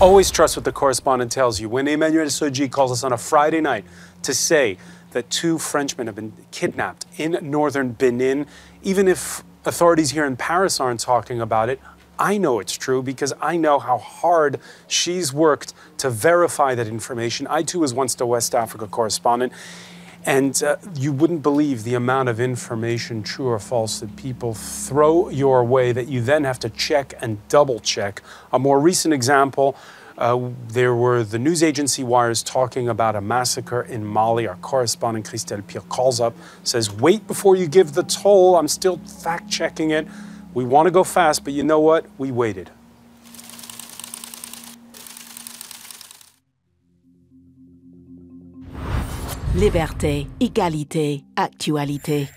Always trust what the correspondent tells you. When Emmanuelle Sodji calls us on a Friday night to say that two Frenchmen have been kidnapped in northern Benin, even if authorities here in Paris aren't talking about it, I know it's true because I know how hard she's worked to verify that information. I too was once the West Africa correspondent. And uh, you wouldn't believe the amount of information, true or false, that people throw your way that you then have to check and double check. A more recent example uh, there were the news agency wires talking about a massacre in Mali. Our correspondent Christelle Pierre, calls up, says, Wait before you give the toll. I'm still fact checking it. We want to go fast, but you know what? We waited. Liberté, égalité, actualité.